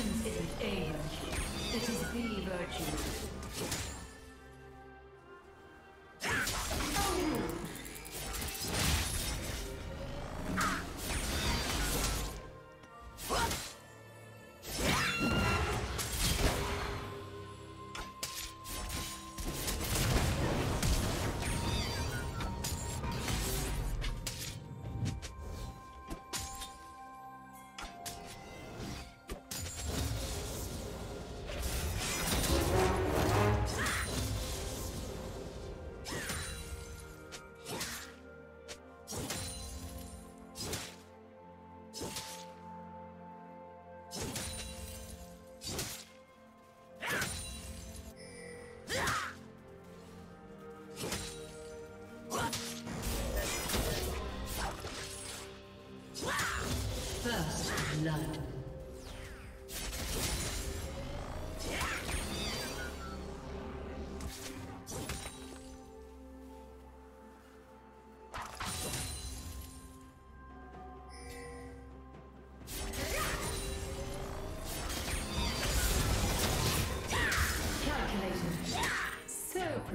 Patience isn't a. It is the virtue.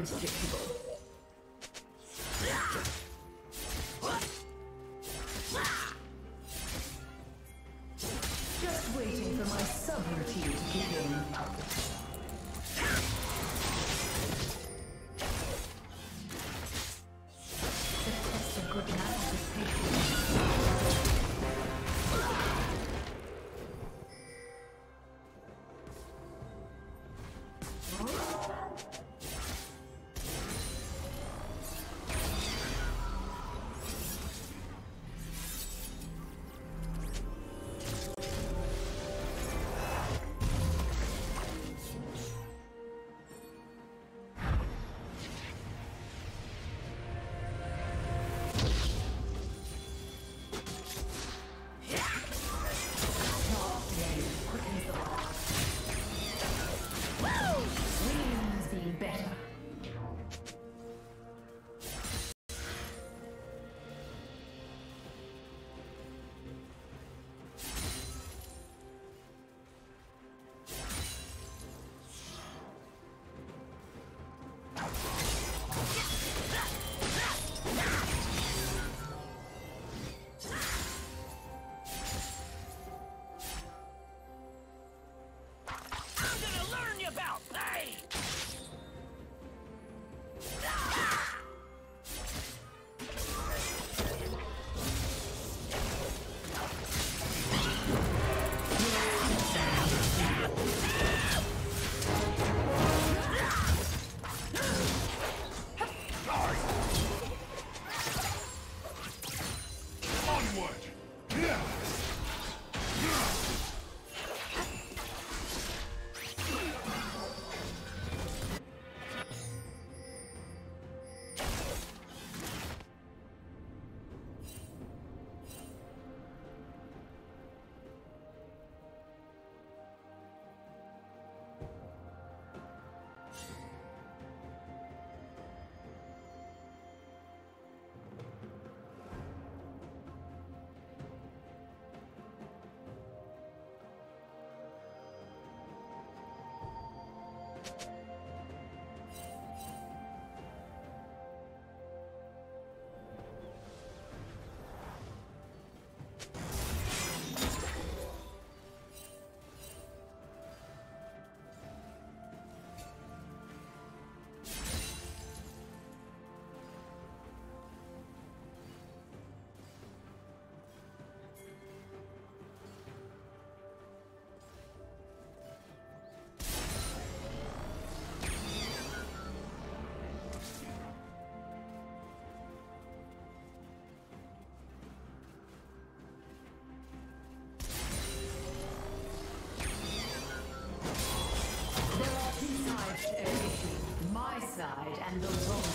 几只 people。and the results.